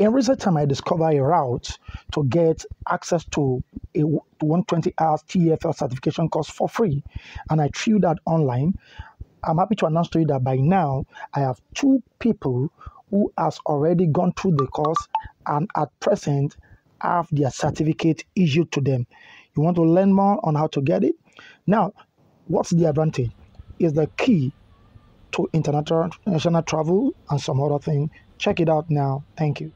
In recent time, I discovered a route to get access to a 120 hours TEFL certification course for free, and I threw that online. I'm happy to announce to you that by now I have two people who has already gone through the course and at present have their certificate issued to them. You want to learn more on how to get it? Now, what's the advantage? Is the key to international travel and some other thing. Check it out now. Thank you.